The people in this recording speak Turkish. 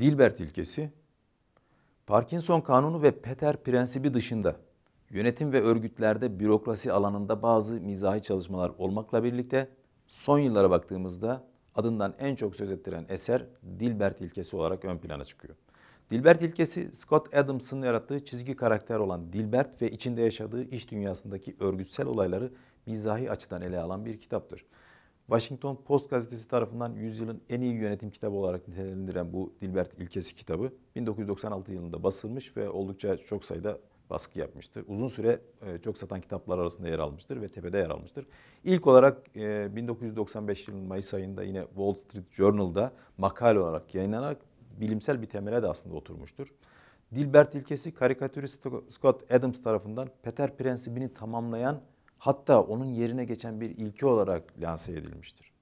Dilbert ilkesi, Parkinson kanunu ve Peter prensibi dışında yönetim ve örgütlerde bürokrasi alanında bazı mizahi çalışmalar olmakla birlikte son yıllara baktığımızda adından en çok söz ettiren eser Dilbert ilkesi olarak ön plana çıkıyor. Dilbert ilkesi Scott Adams'ın yarattığı çizgi karakter olan Dilbert ve içinde yaşadığı iş dünyasındaki örgütsel olayları mizahi açıdan ele alan bir kitaptır. Washington Post gazetesi tarafından yüzyılın en iyi yönetim kitabı olarak nitelendiren bu Dilbert İlkesi kitabı 1996 yılında basılmış ve oldukça çok sayıda baskı yapmıştır. Uzun süre e, çok satan kitaplar arasında yer almıştır ve tepede yer almıştır. İlk olarak 1995 yılının Mayıs ayında yine Wall Street Journal'da makale olarak yayınlanarak bilimsel bir temele de aslında oturmuştur. Dilbert ilkesi karikatürist Scott Adams tarafından Peter prensibini tamamlayan hatta onun yerine geçen bir ilke olarak lanse edilmiştir.